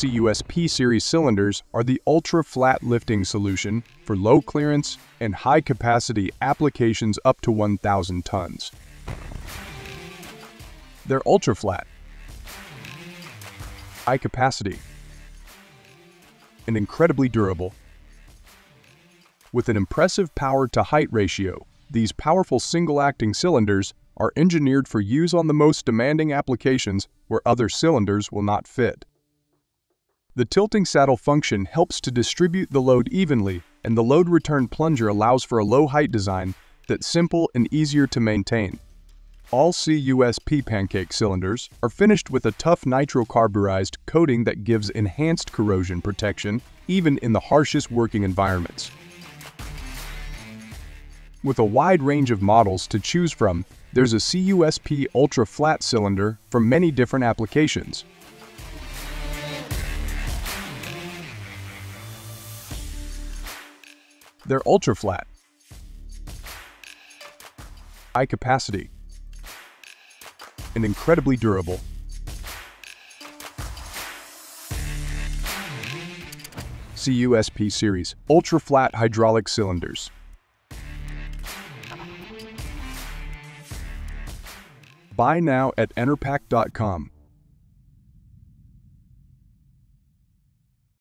CUSP series cylinders are the ultra-flat lifting solution for low clearance and high-capacity applications up to 1,000 tons. They're ultra-flat, high capacity, and incredibly durable. With an impressive power-to-height ratio, these powerful single-acting cylinders are engineered for use on the most demanding applications where other cylinders will not fit. The tilting saddle function helps to distribute the load evenly, and the load return plunger allows for a low height design that's simple and easier to maintain. All CUSP pancake cylinders are finished with a tough nitrocarburized coating that gives enhanced corrosion protection even in the harshest working environments. With a wide range of models to choose from, there's a CUSP Ultra Flat cylinder for many different applications. They're ultra flat, high capacity, and incredibly durable. CUSP Series Ultra Flat Hydraulic Cylinders Buy now at Enerpac.com.